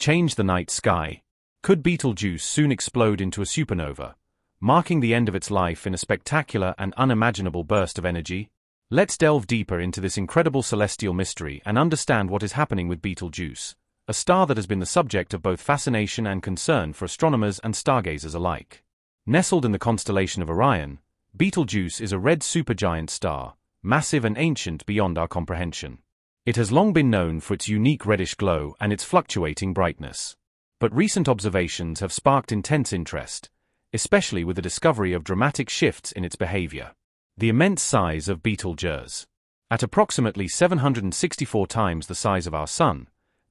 change the night sky? Could Betelgeuse soon explode into a supernova, marking the end of its life in a spectacular and unimaginable burst of energy? Let's delve deeper into this incredible celestial mystery and understand what is happening with Betelgeuse, a star that has been the subject of both fascination and concern for astronomers and stargazers alike. Nestled in the constellation of Orion, Betelgeuse is a red supergiant star, massive and ancient beyond our comprehension. It has long been known for its unique reddish glow and its fluctuating brightness. But recent observations have sparked intense interest, especially with the discovery of dramatic shifts in its behavior. The immense size of Betelgeuse. At approximately 764 times the size of our Sun,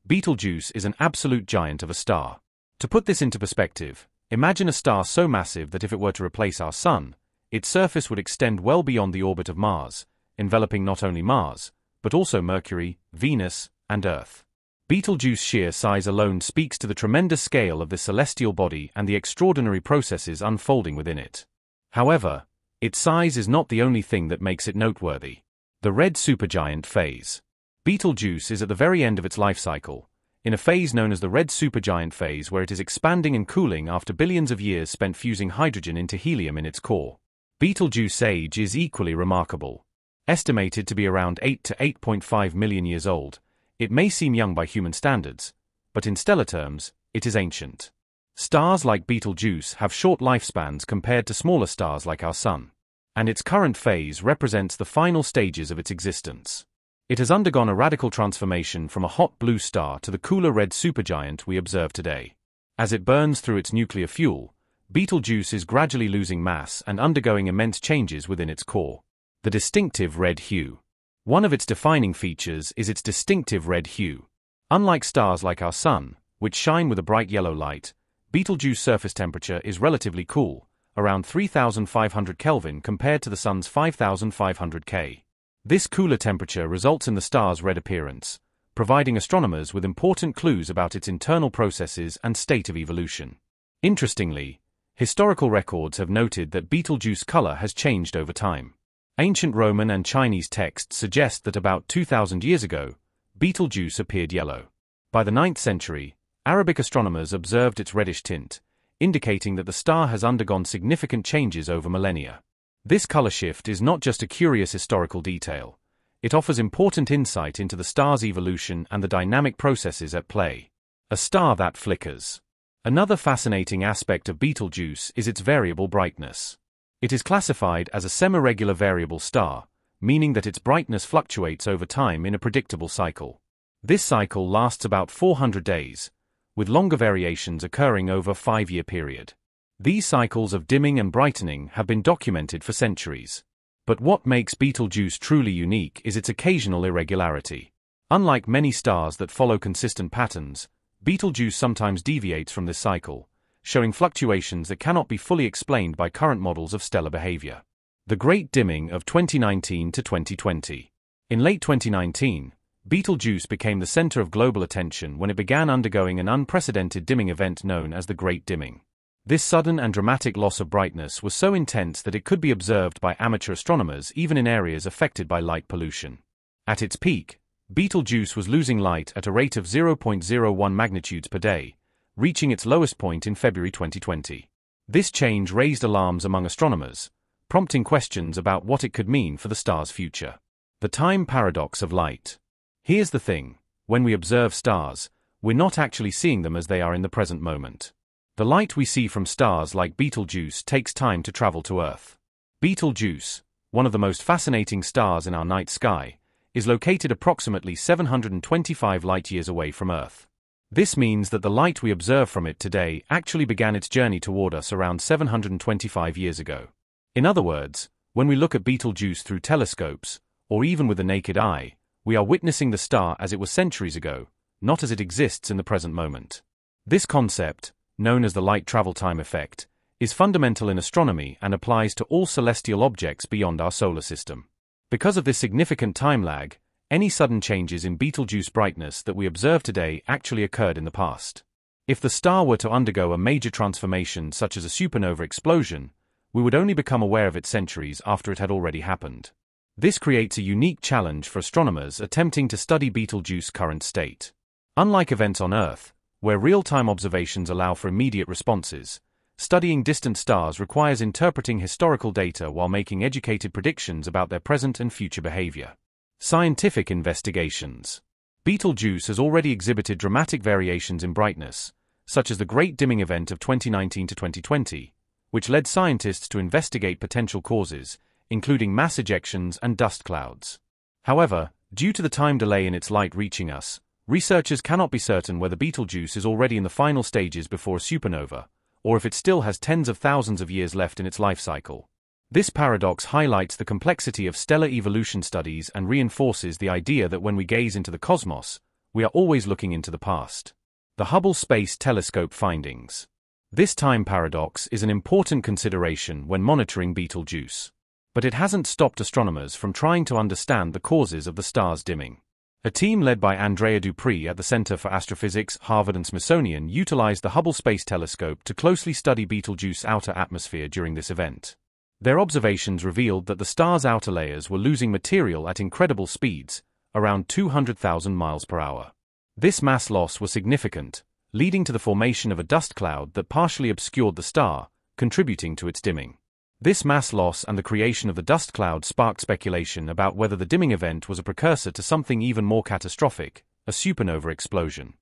Betelgeuse is an absolute giant of a star. To put this into perspective, imagine a star so massive that if it were to replace our Sun, its surface would extend well beyond the orbit of Mars, enveloping not only Mars, but also Mercury, Venus, and Earth. Betelgeuse sheer size alone speaks to the tremendous scale of this celestial body and the extraordinary processes unfolding within it. However, its size is not the only thing that makes it noteworthy. The red supergiant phase. Betelgeuse is at the very end of its life cycle, in a phase known as the red supergiant phase where it is expanding and cooling after billions of years spent fusing hydrogen into helium in its core. Betelgeuse age is equally remarkable. Estimated to be around 8 to 8.5 million years old, it may seem young by human standards, but in stellar terms, it is ancient. Stars like Betelgeuse have short lifespans compared to smaller stars like our Sun, and its current phase represents the final stages of its existence. It has undergone a radical transformation from a hot blue star to the cooler red supergiant we observe today. As it burns through its nuclear fuel, Betelgeuse is gradually losing mass and undergoing immense changes within its core. The distinctive red hue. One of its defining features is its distinctive red hue. Unlike stars like our Sun, which shine with a bright yellow light, Betelgeuse surface temperature is relatively cool, around 3500 Kelvin compared to the Sun's 5500 K. This cooler temperature results in the star's red appearance, providing astronomers with important clues about its internal processes and state of evolution. Interestingly, historical records have noted that Betelgeuse color has changed over time. Ancient Roman and Chinese texts suggest that about 2,000 years ago, Betelgeuse appeared yellow. By the 9th century, Arabic astronomers observed its reddish tint, indicating that the star has undergone significant changes over millennia. This color shift is not just a curious historical detail, it offers important insight into the star's evolution and the dynamic processes at play. A star that flickers. Another fascinating aspect of Betelgeuse is its variable brightness. It is classified as a semi-regular variable star, meaning that its brightness fluctuates over time in a predictable cycle. This cycle lasts about 400 days, with longer variations occurring over a five-year period. These cycles of dimming and brightening have been documented for centuries. But what makes Betelgeuse truly unique is its occasional irregularity. Unlike many stars that follow consistent patterns, Betelgeuse sometimes deviates from this cycle, showing fluctuations that cannot be fully explained by current models of stellar behavior. The Great Dimming of 2019 to 2020. In late 2019, Betelgeuse became the center of global attention when it began undergoing an unprecedented dimming event known as the Great Dimming. This sudden and dramatic loss of brightness was so intense that it could be observed by amateur astronomers even in areas affected by light pollution. At its peak, Betelgeuse was losing light at a rate of 0.01 magnitudes per day, reaching its lowest point in February 2020. This change raised alarms among astronomers, prompting questions about what it could mean for the star's future. The time paradox of light. Here's the thing when we observe stars, we're not actually seeing them as they are in the present moment. The light we see from stars like Betelgeuse takes time to travel to Earth. Betelgeuse, one of the most fascinating stars in our night sky, is located approximately 725 light years away from Earth. This means that the light we observe from it today actually began its journey toward us around 725 years ago. In other words, when we look at Betelgeuse through telescopes, or even with the naked eye, we are witnessing the star as it was centuries ago, not as it exists in the present moment. This concept, known as the light travel time effect, is fundamental in astronomy and applies to all celestial objects beyond our solar system. Because of this significant time lag, any sudden changes in Betelgeuse brightness that we observe today actually occurred in the past. If the star were to undergo a major transformation such as a supernova explosion, we would only become aware of it centuries after it had already happened. This creates a unique challenge for astronomers attempting to study Betelgeuse's current state. Unlike events on Earth, Where real-time observations allow for immediate responses, studying distant stars requires interpreting historical data while making educated predictions about their present and future behavior. Scientific investigations. Betelgeuse has already exhibited dramatic variations in brightness, such as the Great Dimming Event of 2019 to 2020, which led scientists to investigate potential causes, including mass ejections and dust clouds. However, due to the time delay in its light reaching us, researchers cannot be certain whether Betelgeuse is already in the final stages before a supernova, or if it still has tens of thousands of years left in its life cycle. This paradox highlights the complexity of stellar evolution studies and reinforces the idea that when we gaze into the cosmos, we are always looking into the past. The Hubble Space Telescope findings. This time paradox is an important consideration when monitoring Betelgeuse. But it hasn't stopped astronomers from trying to understand the causes of the star's dimming. A team led by Andrea Dupree at the Center for Astrophysics, Harvard and Smithsonian utilized the Hubble Space Telescope to closely study Betelgeuse's outer atmosphere during this event. Their observations revealed that the star's outer layers were losing material at incredible speeds, around 200,000 miles per hour. This mass loss was significant, leading to the formation of a dust cloud that partially obscured the star, contributing to its dimming. This mass loss and the creation of the dust cloud sparked speculation about whether the dimming event was a precursor to something even more catastrophic, a supernova explosion.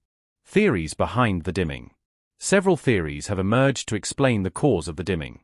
Theories behind the dimming. Several theories have emerged to explain the cause of the dimming.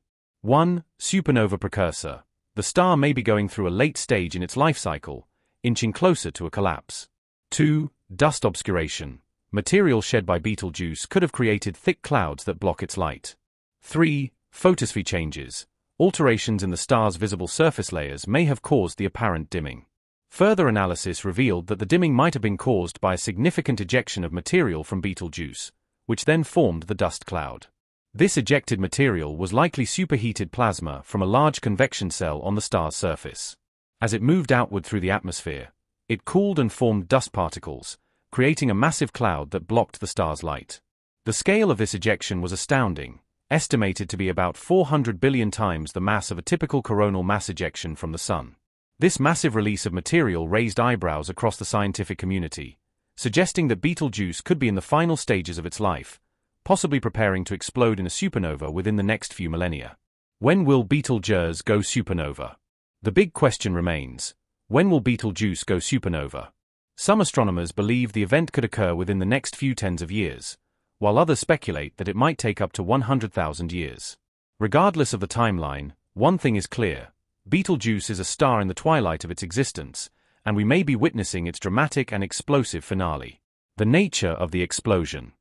1. Supernova precursor. The star may be going through a late stage in its life cycle, inching closer to a collapse. 2. Dust obscuration. Material shed by Betelgeuse could have created thick clouds that block its light. 3. Photosphere changes. Alterations in the star's visible surface layers may have caused the apparent dimming. Further analysis revealed that the dimming might have been caused by a significant ejection of material from Betelgeuse, which then formed the dust cloud. This ejected material was likely superheated plasma from a large convection cell on the star's surface. As it moved outward through the atmosphere, it cooled and formed dust particles, creating a massive cloud that blocked the star's light. The scale of this ejection was astounding, estimated to be about 400 billion times the mass of a typical coronal mass ejection from the Sun. This massive release of material raised eyebrows across the scientific community, suggesting that Betelgeuse could be in the final stages of its life, possibly preparing to explode in a supernova within the next few millennia. When will Betelgeuse go supernova? The big question remains, when will Betelgeuse go supernova? Some astronomers believe the event could occur within the next few tens of years, while others speculate that it might take up to 100,000 years. Regardless of the timeline, one thing is clear. Betelgeuse is a star in the twilight of its existence, and we may be witnessing its dramatic and explosive finale. The nature of the explosion.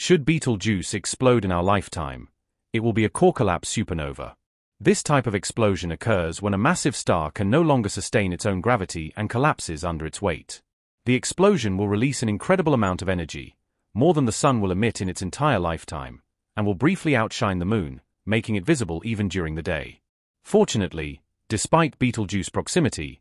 Should Betelgeuse explode in our lifetime, it will be a core collapse supernova. This type of explosion occurs when a massive star can no longer sustain its own gravity and collapses under its weight. The explosion will release an incredible amount of energy, more than the sun will emit in its entire lifetime, and will briefly outshine the moon, making it visible even during the day. Fortunately, despite Betelgeuse proximity,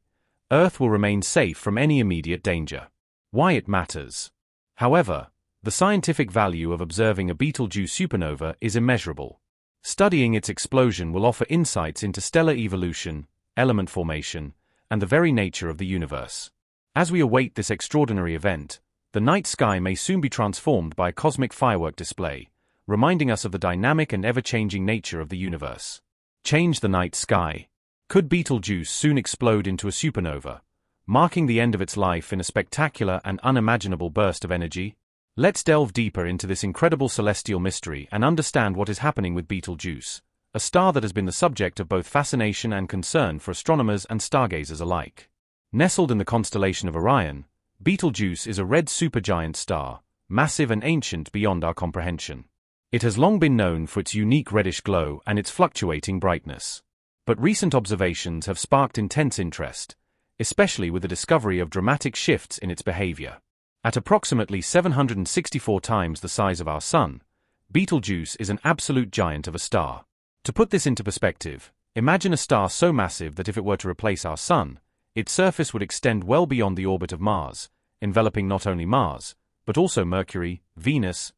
Earth will remain safe from any immediate danger. Why it matters. However, the scientific value of observing a Betelgeuse supernova is immeasurable. Studying its explosion will offer insights into stellar evolution, element formation, and the very nature of the universe. As we await this extraordinary event, the night sky may soon be transformed by a cosmic firework display, reminding us of the dynamic and ever-changing nature of the universe. Change the night sky. Could Betelgeuse soon explode into a supernova, marking the end of its life in a spectacular and unimaginable burst of energy? Let's delve deeper into this incredible celestial mystery and understand what is happening with Betelgeuse, a star that has been the subject of both fascination and concern for astronomers and stargazers alike. Nestled in the constellation of Orion, Betelgeuse is a red supergiant star, massive and ancient beyond our comprehension. It has long been known for its unique reddish glow and its fluctuating brightness. But recent observations have sparked intense interest, especially with the discovery of dramatic shifts in its behavior. At approximately 764 times the size of our Sun, Betelgeuse is an absolute giant of a star. To put this into perspective, imagine a star so massive that if it were to replace our Sun, its surface would extend well beyond the orbit of Mars, enveloping not only Mars, but also Mercury, Venus,